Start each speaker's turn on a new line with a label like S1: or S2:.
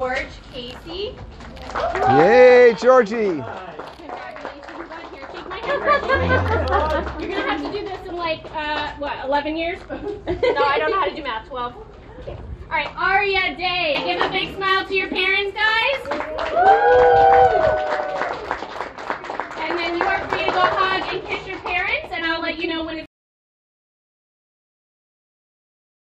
S1: George Casey.
S2: Yay, Georgie.
S1: Congratulations on here. My. You're gonna have to do this in like uh, what, 11 years? No, I don't know how to do math. 12. All right, Aria Day.